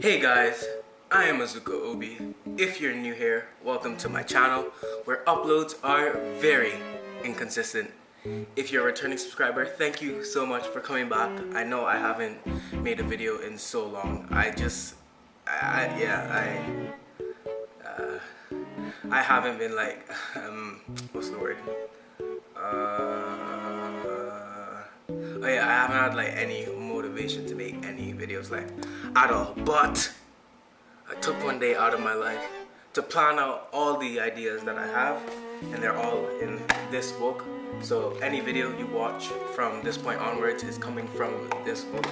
Hey guys, I am Azuka Obi. If you're new here, welcome to my channel where uploads are very inconsistent. If you're a returning subscriber, thank you so much for coming back. I know I haven't made a video in so long. I just, I, yeah, I, uh, I haven't been like, um, what's the word? Uh, oh yeah, I haven't had like any motivation to make any videos like at all. But I took one day out of my life to plan out all the ideas that I have, and they're all in this book. So any video you watch from this point onwards is coming from this book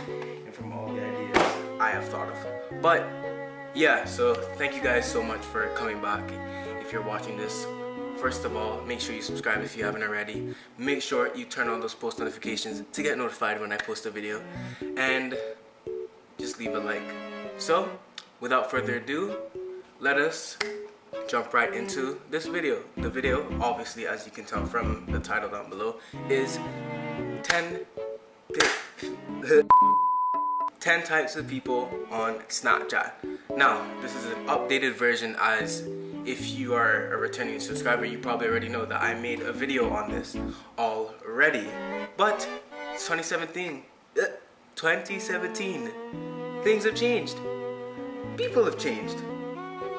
and from all the ideas I have thought of. But yeah, so thank you guys so much for coming back. If you're watching this First of all, make sure you subscribe if you haven't already. Make sure you turn on those post notifications to get notified when I post a video. And just leave a like. So, without further ado, let us jump right into this video. The video, obviously, as you can tell from the title down below, is 10, 10 types of people on Snapchat. Now, this is an updated version as if you are a returning subscriber, you probably already know that I made a video on this already. But it's 2017. Uh, 2017. Things have changed. People have changed.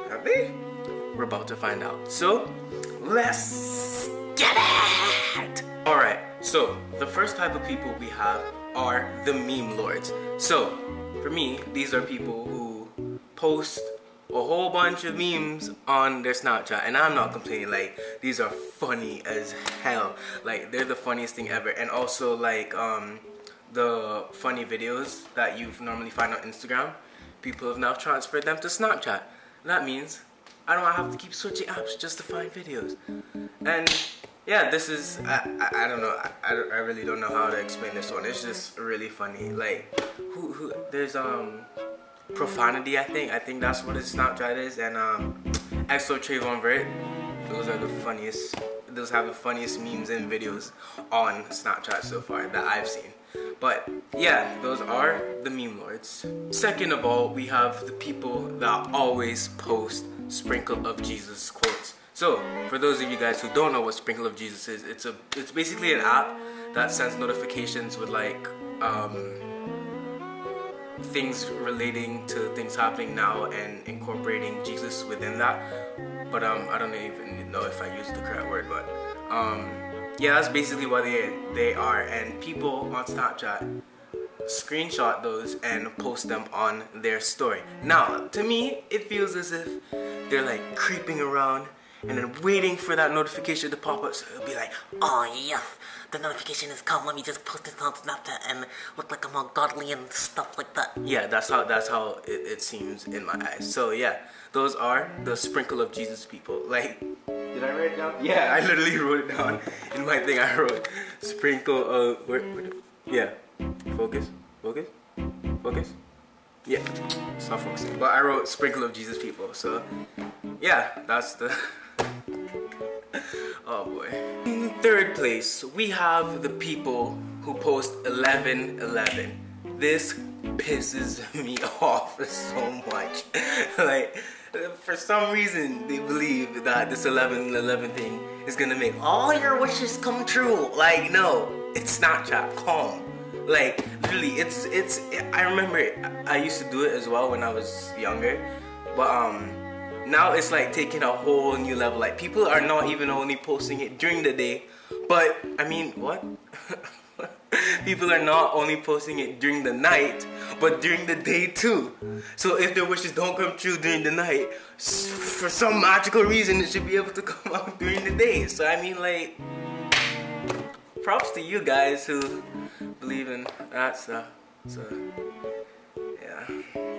Have they? We're about to find out. So, let's get it! Alright, so the first type of people we have are the meme lords. So, for me, these are people who post a whole bunch of memes on their Snapchat and I'm not complaining like these are funny as hell. Like they're the funniest thing ever. And also like um the funny videos that you normally find on Instagram people have now transferred them to Snapchat. That means I don't have to keep switching apps just to find videos. And yeah this is I, I, I don't know. I, I, I really don't know how to explain this one. It's just really funny. Like who who there's um profanity. I think I think that's what his Snapchat is, and um, EXO Trayvon Vert. Those are the funniest. Those have the funniest memes and videos on Snapchat so far that I've seen. But yeah, those are the meme lords. Second of all, we have the people that always post sprinkle of Jesus quotes. So, for those of you guys who don't know what Sprinkle of Jesus is, it's a it's basically an app that sends notifications with like um, things relating to things happening now and incorporating Jesus within that. But um, I don't even know if I used the correct word, but um, yeah, that's basically what they they are. And people on Snapchat screenshot those and post them on their story. Now, to me, it feels as if they're like creeping around and then waiting for that notification to pop up so it'll be like, oh yes, the notification has come, let me just post this on Snapchat and look like I'm all godly and stuff like that. Yeah, that's how that's how it, it seems in my eyes. So yeah, those are the sprinkle of Jesus people. Like, did I write it down? Yeah, I literally wrote it down in my thing. I wrote sprinkle of, where, where, yeah, focus, focus, focus. Yeah, it's not focusing. But I wrote sprinkle of Jesus people. So yeah, that's the Oh boy. In third place, we have the people who post 1111. This pisses me off so much. like, for some reason, they believe that this 1111 thing is gonna make all your wishes come true. Like, no, it's Snapchat. Calm. Like, really, it's it's. It, I remember I used to do it as well when I was younger, but um now it's like taking a whole new level. Like people are not even only posting it during the day, but I mean, what? people are not only posting it during the night, but during the day too. So if their wishes don't come true during the night, for some magical reason, it should be able to come out during the day. So I mean, like, props to you guys who believe in that stuff. So, yeah.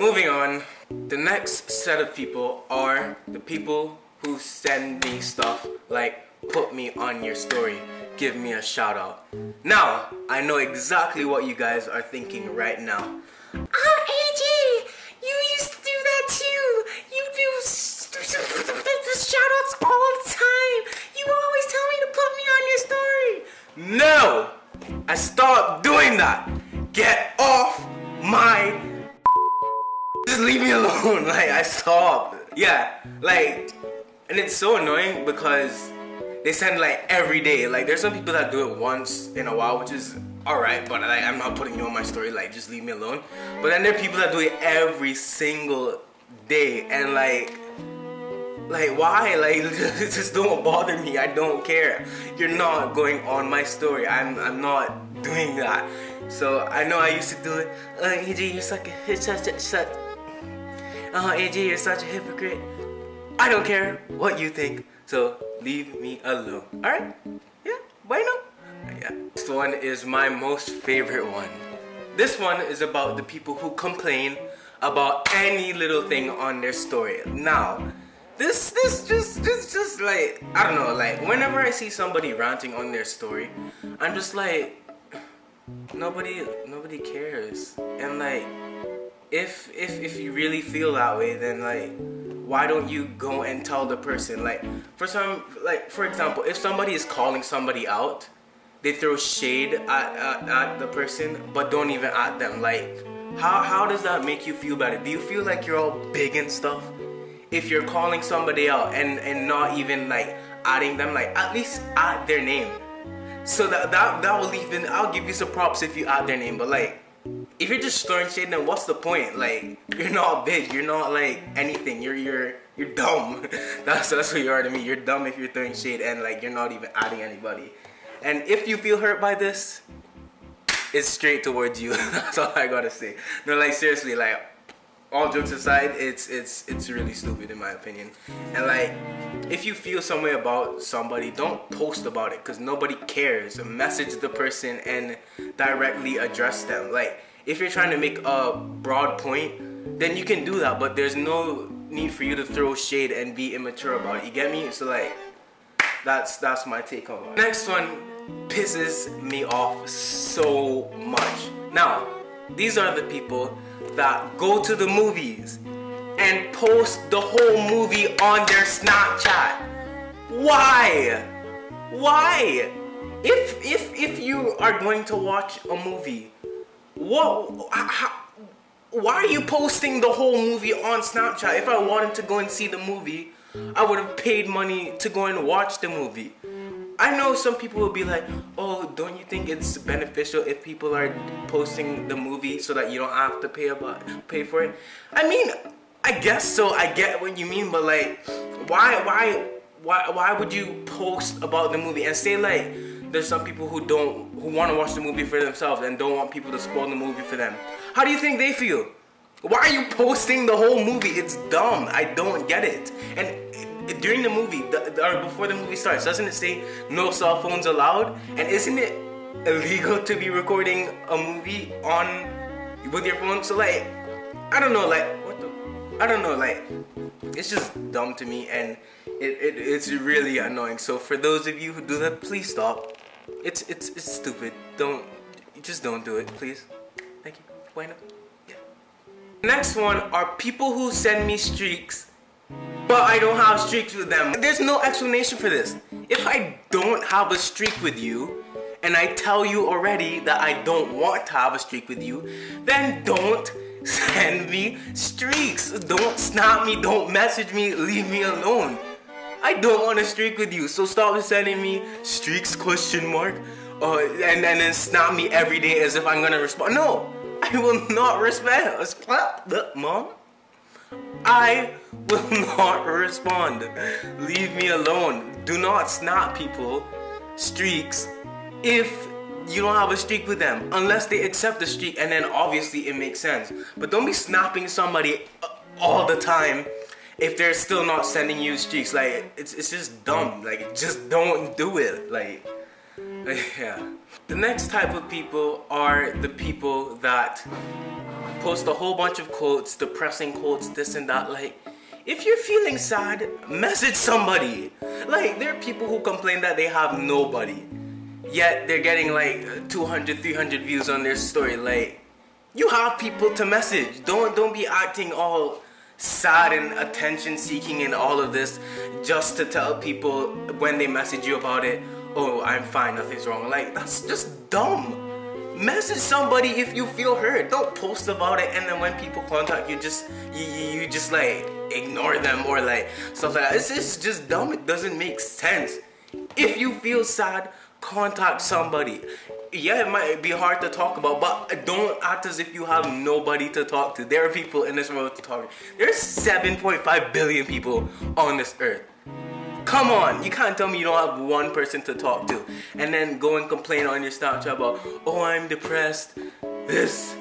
Moving on. The next set of people are the people who send me stuff like put me on your story, give me a shout out. Now, I know exactly what you guys are thinking right now. Ah, oh, AJ, you used to do that too. You do shout outs all the time. You always tell me to put me on your story. No! I stopped doing that. Get off my just leave me alone. Like I stop. Yeah, like, and it's so annoying because they send like every day. Like there's some people that do it once in a while, which is alright, but like I'm not putting you on my story. Like just leave me alone. But then there are people that do it every single day, and like like why like just don't bother me i don't care you're not going on my story i'm i'm not doing that so i know i used to do it uh aj you're such a such such uh aj you're such a hypocrite. I don't care what you think so leave me alone. All right? Yeah bueno yeah this one is my most favorite one. This one is about the people who complain about any little thing on their story. Now this this just just just like I don't know like whenever I see somebody ranting on their story I'm just like nobody nobody cares. And like if if if you really feel that way then like why don't you go and tell the person? Like for some like for example if somebody is calling somebody out they throw shade at, at, at the person but don't even at them. Like how how does that make you feel better do you feel like you're all big and stuff? If you're calling somebody out and and not even like adding them like at least add their name. So that that that will even i'll give you some props if you add their name but like if you're just throwing shade then what's the point? Like you're not big you're not like anything. You're you're you're dumb. That's that's what you are to me. You're dumb if you're throwing shade and like you're not even adding anybody. And if you feel hurt by this it's straight towards you. That's all i gotta say. No like seriously like all jokes aside, it's it's it's really stupid in my opinion. And like, if you feel some way about somebody, don't post about it because nobody cares. Message the person and directly address them. Like, if you're trying to make a broad point, then you can do that. But there's no need for you to throw shade and be immature about it. You get me? So like, that's that's my take on it. Next one pisses me off so much. Now, these are the people that go to the movies and post the whole movie on their Snapchat. Why? Why? If if if you are going to watch a movie, what? How, why are you posting the whole movie on Snapchat? If I wanted to go and see the movie, I would have paid money to go and watch the movie. I know some people will be like, oh, don't you think it's beneficial if people are posting the movie so that you don't have to pay about pay for it? I mean, I guess so. I get what you mean, but like, why, why, why, why would you post about the movie and say like, there's some people who don't, who want to watch the movie for themselves and don't want people to spoil the movie for them. How do you think they feel? Why are you posting the whole movie? It's dumb. I don't get it. And during the movie, the, or before the movie starts, doesn't it say no cell phones allowed? And isn't it illegal to be recording a movie on with your phone? So like, I don't know, like what the, I don't know, like it's just dumb to me, and it, it it's really annoying. So for those of you who do that, please stop. It's it's it's stupid. Don't just don't do it, please. Thank you. Bueno. Yeah. Next one are people who send me streaks but I don't have streaks with them. There's no explanation for this. If I don't have a streak with you, and I tell you already that I don't want to have a streak with you, then don't send me streaks. Don't snap me, don't message me, leave me alone. I don't want a streak with you, so stop sending me streaks question mark, uh, and, and then snap me every day as if I'm gonna respond. No, I will not respond. Mom. I will not respond. Leave me alone. Do not snap people streaks if you don't have a streak with them unless they accept the streak and then obviously it makes sense. But don't be snapping somebody uh, all the time if they're still not sending you streaks. Like it's it's just dumb. Like just don't do it. Like yeah. The next type of people are the people that post a whole bunch of quotes, depressing quotes, this and that. Like, if you're feeling sad, message somebody. Like, there are people who complain that they have nobody, yet they're getting like 200, 300 views on their story. Like, you have people to message. Don't don't be acting all sad and attention seeking and all of this just to tell people when they message you about it, oh, I'm fine, nothing's wrong. Like, that's just dumb message somebody if you feel hurt. Don't post about it and then when people contact you, just you, you, you just like ignore them or like stuff like that. It's, it's just dumb. It doesn't make sense. If you feel sad, contact somebody. Yeah, it might be hard to talk about, but don't act as if you have nobody to talk to. There are people in this world to talk to. There's 7.5 billion people on this earth. Come on, you can't tell me you don't have one person to talk to and then go and complain on your Snapchat about, oh, I'm depressed, this,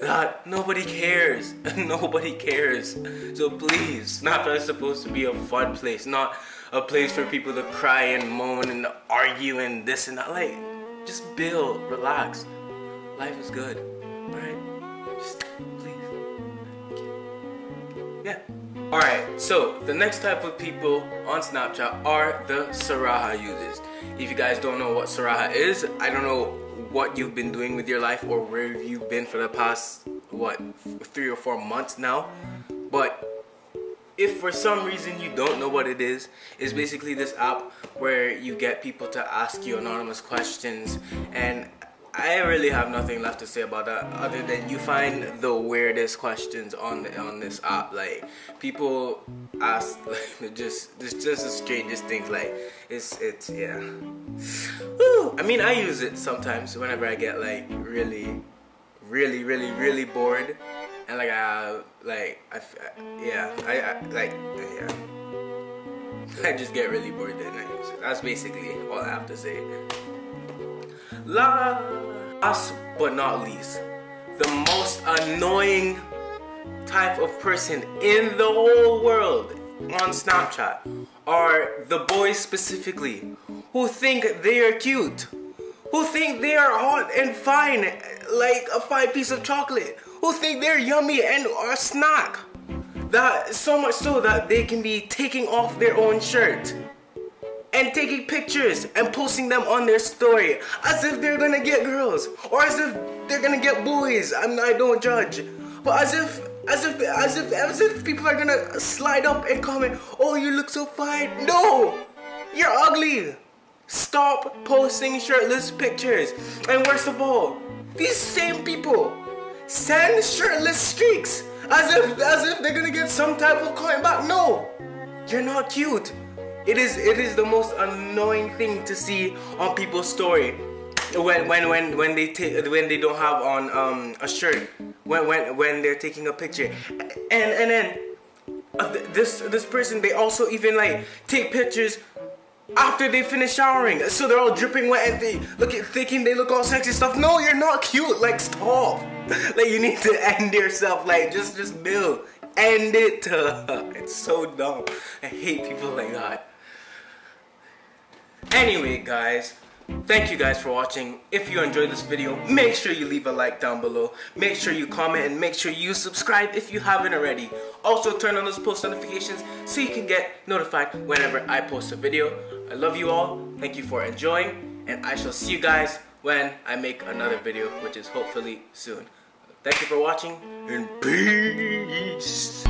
that. Nobody cares. Nobody cares. So please, Snapchat is supposed to be a fun place, not a place for people to cry and moan and argue and this and that. Like, just build, relax. Life is good, alright? Just please. Yeah. Alright, so the next type of people on Snapchat are the Sarahah users. If you guys don't know what Sarahah is, I don't know what you've been doing with your life or where you've been for the past, what, three or four months now. But if for some reason you don't know what it is, it's basically this app where you get people to ask you anonymous questions and I really have nothing left to say about that other than you find the weirdest questions on the, on this app. Like people ask like just it's just the strangest things. Like it's it's yeah. Woo. I mean I use it sometimes whenever I get like really, really, really, really bored and like I like I yeah I, I like yeah. I just get really bored then I use it. That's basically all I have to say. Last but not least, the most annoying type of person in the whole world on Snapchat are the boys specifically who think they are cute, who think they are hot and fine like a fine piece of chocolate, who think they're yummy and are a snack. That so much so that they can be taking off their own shirt and taking pictures and posting them on their story as if they're gonna get girls or as if they're gonna get boys. I'm I don't judge, but as if as if as if as if people are gonna slide up and comment, "Oh, you look so fine." No, you're ugly. Stop posting shirtless pictures. And worst of all, these same people send shirtless streaks as if as if they're gonna get some type of comment back. No, you're not cute. It is it is the most annoying thing to see on people's story. When when when when they take when they don't have on um, a shirt. When when when they're taking a picture. And and then uh, this this person they also even like take pictures after they finish showering. So they're all dripping wet and they look at thinking they look all sexy stuff. No you're not cute. Like stop. Like you need to end yourself. Like just just build. End it. It's so dumb. I hate people like that Anyway, guys, thank you guys for watching. If you enjoyed this video, make sure you leave a like down below. Make sure you comment and make sure you subscribe if you haven't already. Also, turn on those post notifications so you can get notified whenever I post a video. I love you all. Thank you for enjoying, and I shall see you guys when I make another video, which is hopefully soon. Thank you for watching, and peace.